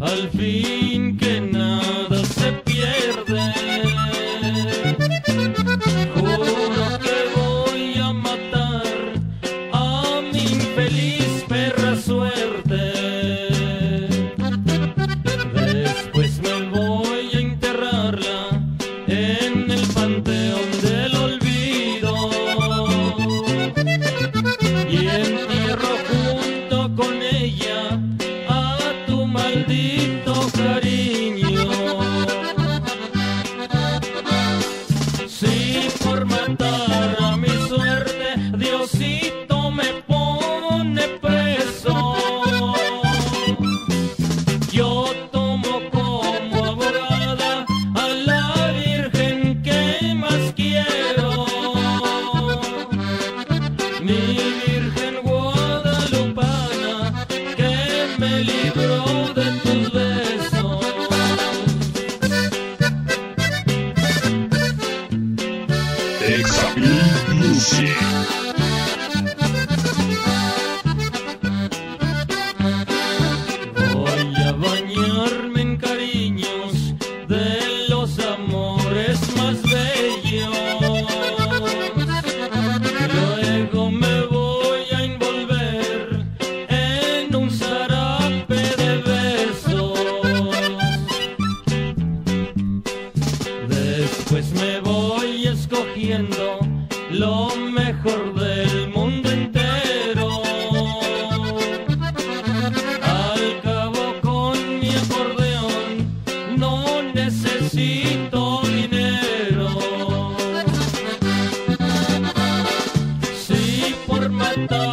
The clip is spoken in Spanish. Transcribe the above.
al fin que nada se pierde. Juro que voy a matar a mi infeliz perra suerte. Después me voy a enterrarla en el panteón por matar a mi suerte Diosito me pone preso, yo tomo como abogada a la Virgen que más quiero. Mi Virgen Guadalupana que me libró Music. Lo mejor del mundo entero. Al cabo con mi acordeón no necesito dinero. Si por matar